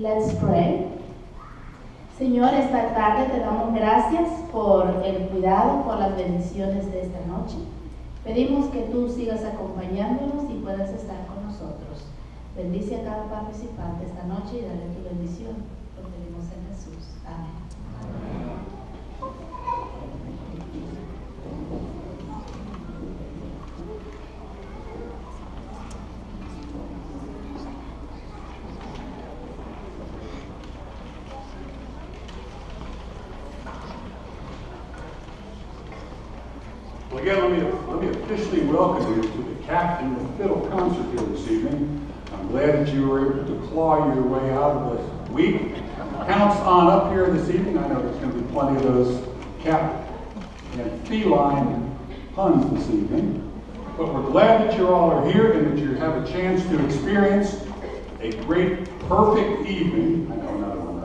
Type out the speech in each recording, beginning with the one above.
Let's pray. Señor, esta tarde te damos gracias por el cuidado, por las bendiciones de esta noche. Pedimos que tú sigas acompañándonos y puedas estar con nosotros. Bendice a cada participante esta noche y dale tu bendición. Again, let me, let me officially welcome you to the Captain of Fiddle concert here this evening. I'm glad that you were able to claw your way out of the week. Counts on up here this evening. I know there's going to be plenty of those cat and feline puns this evening. But we're glad that you all are here and that you have a chance to experience a great, perfect evening. I know another one,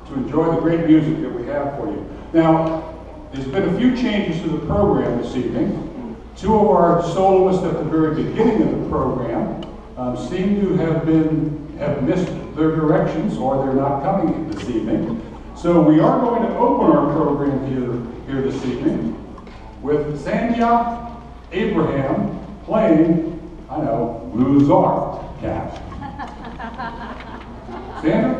right? To enjoy the great music that we have for you. Now, there's been a few changes to the program this evening. Two of our soloists at the very beginning of the program um, seem to have been have missed their directions or they're not coming this evening. So we are going to open our program here, here this evening with Sandia Abraham playing, I know, Blues Art Cat.